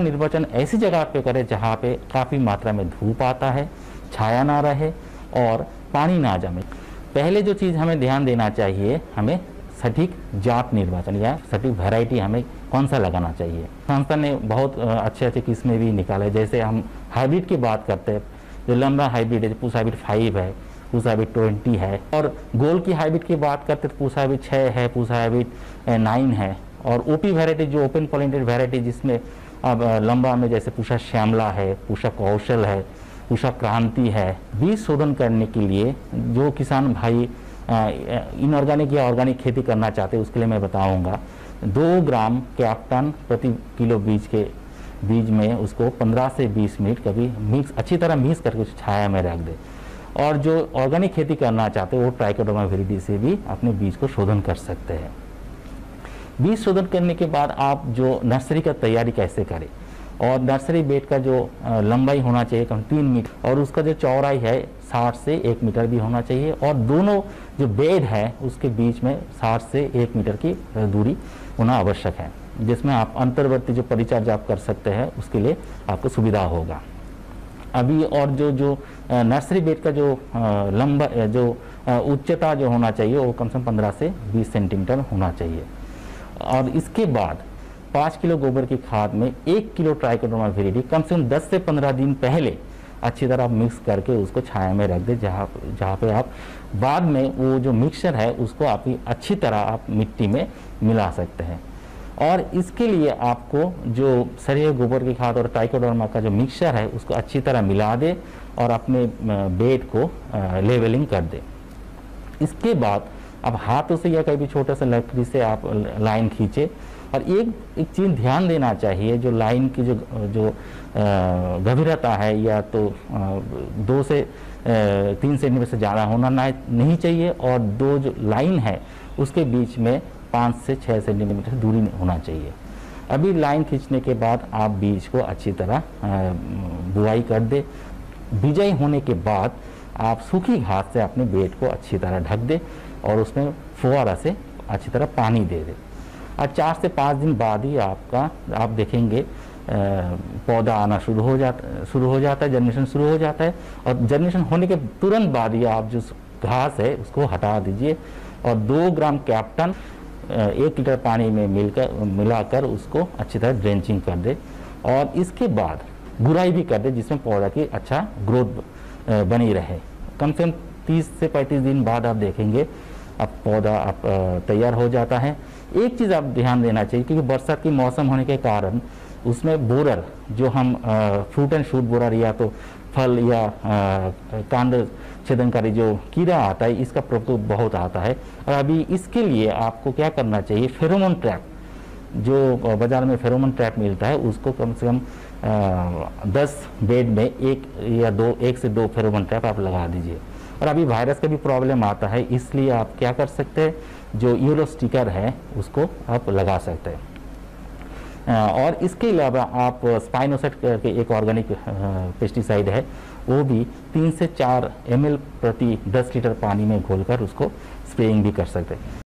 निर्वाचन ऐसी जगह पे करें जहाँ पे काफ़ी मात्रा में धूप आता है, छाया ना रहे और पानी ना जमे। पहले जो चीज़ हमें ध्यान देना चाहिए, हमें सटीक जात निर्वाचन या सटीक वैरायटी हमें कौन सा लगाना चाहिए। संस्था ने बहुत अच्छे अच्छे किस्में भी निकाले, जैसे हम हाइब्रिड की बात करते हैं, जो लंबा हाइब्रिड है पूसा हाइब्रिड फाइव है पूसा हाइब्रिड ट्वेंटी है, और गोल की हाइब्रिड की बात करते तो पूसा हाइब्रिड छः है पूसा हाइब्रिड नाइन है, और ओपी वैरायटी जो ओपन पॉलिनेटेड वैरायटी जिसमें अब लंबा में जैसे पूषा श्यामला है, पूषा कौशल है, पूषा क्रांति है बीज शोधन करने के लिए जो किसान भाई इनऑर्गेनिक या ऑर्गेनिक खेती करना चाहते हैं, उसके लिए मैं बताऊँगा। दो ग्राम कैप्टन प्रति किलो बीज के बीज में उसको 15 से 20 मिनट कभी मिक्स अच्छी तरह मिक्स करके उसे छाया में रख दे। और जो ऑर्गेनिक खेती करना चाहते हैं, वो ट्राइकोडोमा वेरिटी से भी अपने बीज को शोधन कर सकते हैं। बीज शोधन करने के बाद आप जो नर्सरी का तैयारी कैसे करें? और नर्सरी बेड का जो लंबाई होना चाहिए कम तीन मीटर, और उसका जो चौड़ाई है साठ से एक मीटर भी होना चाहिए, और दोनों जो बेड है उसके बीच में साठ से एक मीटर की दूरी होना आवश्यक है, जिसमें आप अंतर्वर्ती जो परिचर्या आप कर सकते हैं, उसके लिए आपको सुविधा होगा। अभी और जो जो नर्सरी बेड का जो लंबा जो उच्चता जो होना चाहिए, वो कम से कम पंद्रह से बीस सेंटीमीटर होना चाहिए। और इसके बाद पाँच किलो गोबर की खाद में एक किलो ट्राइकोडर्मा वेरिडी कम से कम 10 से 15 दिन पहले अच्छी तरह आप मिक्स करके उसको छाया में रख दें, जहाँ जहाँ पे आप बाद में वो जो मिक्सचर है, उसको आप अच्छी तरह आप मिट्टी में मिला सकते हैं। और इसके लिए आपको जो सरिये गोबर की खाद और ट्राइकोडर्मा का जो मिक्सचर है, उसको अच्छी तरह मिला दे और अपने बेड को लेवलिंग कर दे। इसके बाद अब हाथों से या कभी छोटे से लकड़ी से आप लाइन खींचे। और एक एक चीज़ ध्यान देना चाहिए, जो लाइन की जो जो गंभीरता है, या तो दो से तीन सेंटीमीटर से ज़्यादा होना ना, नहीं चाहिए, और दो जो लाइन है, उसके बीच में पाँच से छः सेंटीमीटर दूरी होना चाहिए। अभी लाइन खींचने के बाद आप बीज को अच्छी तरह बुआई कर दे। बिजाई होने के बाद आप सूखी घास से अपने बेड को अच्छी तरह ढक दे। और उसमें फुहारा से अच्छी तरह पानी दे दे। और चार से पाँच दिन बाद ही आपका, आप देखेंगे पौधा आना शुरू हो जाता, शुरू हो जाता है जर्मिनेशन शुरू हो जाता है और जर्मिनेशन होने के तुरंत बाद ही आप जो घास है, उसको हटा दीजिए और दो ग्राम कैप्टन एक लीटर पानी में मिलकर, मिलाकर उसको अच्छी तरह ड्रेंचिंग कर दे और इसके बाद गुराई भी कर दे जिसमें पौधा की अच्छा ग्रोथ बनी रहे। कम से कम 30 से 35 दिन बाद आप देखेंगे अब पौधा आप अ, तैयार हो जाता है। एक चीज़ आप ध्यान देना चाहिए क्योंकि बरसात की मौसम होने के कारण उसमें बोरर जो हम फ्रूट एंड शूट बोरर या तो फल या कांड छेदनकारी जो कीड़ा आता है इसका प्रकोप बहुत आता है। और अभी इसके लिए आपको क्या करना चाहिए फेरोमोन ट्रैप जो बाज़ार में फेरोमोन ट्रैप मिलता है उसको कम से कम दस बेड में एक या दो एक से दो फेरोमोन ट्रैप आप लगा दीजिए। और अभी वायरस का भी प्रॉब्लम आता है, इसलिए आप क्या कर सकते हैं? जो यूरो स्टिकर है, उसको आप लगा सकते हैं। और इसके अलावा आप स्पाइनोसेट करके एक ऑर्गेनिक पेस्टिसाइड है, वो भी तीन से चार एमएल प्रति 10 लीटर पानी में घोलकर उसको स्प्रेइंग भी कर सकते हैं।